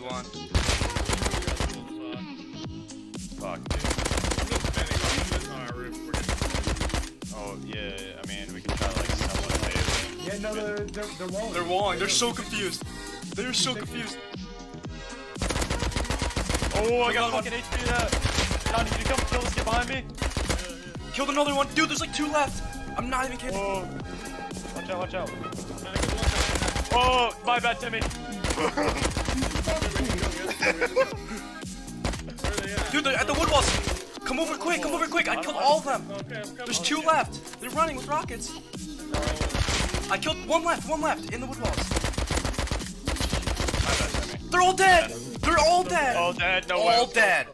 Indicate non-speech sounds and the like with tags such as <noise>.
one. Fuck, dude. I'm just standing on our roof. We're gonna- Oh, yeah, I mean, we can try, like, somewhat later. Yeah, no, they're, they're, they're walling. They're walling. They're so confused. They're so confused. Oh, I got got fucking HP that. Johnny, can you come kill this kid behind me? Killed another one. Dude, there's like two left. I'm not even kidding. Whoa. Watch out, watch out. Oh, my bad, Timmy. <laughs> <laughs> Come over quick. Come over quick. I killed all of them. Okay, I'm coming. There's two left. They're running with rockets. I killed one left. One left in the wood walls. My bad, Timmy. They're all dead. They're all dead. All dead, no way. All dead.